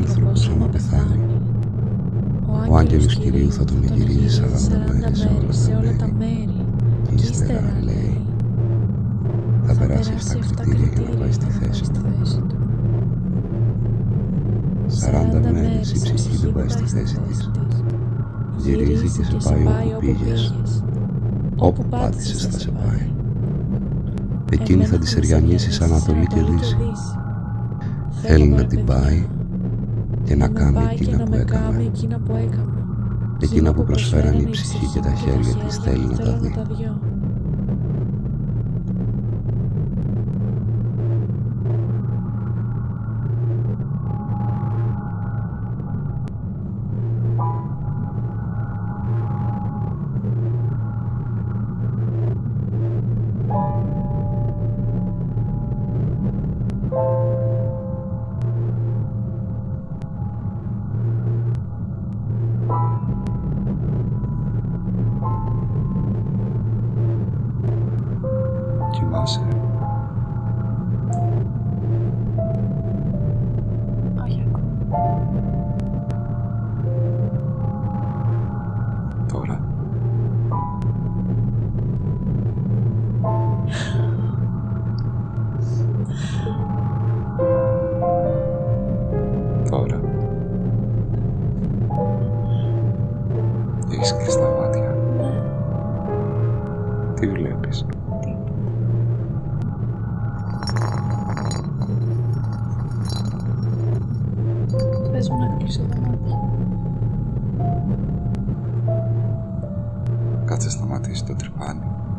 Άνθρωπος. Άμα πεθάνει ο άγγελος Κυρίου θα τον γυρίζει 40 μέρες σε όλα τα μέρη και ύστερα λέει θα περάσει 7 κριτήρια για να πάει στη θέση του. 40 μέρες η ψυχή δεν πάει στη θέση της. γυρίζει και σε πάει όπου πήγες. όπου πάτησες θα σε πάει. εκείνη θα τη σεριανίσεις σαν Ανατολή και Δύση θέλει να την πάει και να κάνει εκείνα που έκαμε. Εκείνα που προσφέραν η ψυχή και τα χέρια της θέλει να τα δει. Κοιμάσαι. Όχι ακόμα. Τώρα. Τώρα. Έχεις κλειστά μάτια. Τι βλέπεις; Πες μου να κλείσω τα μάτια. Κάτσε σταματήσει το τρυπάνι. Χτίζω.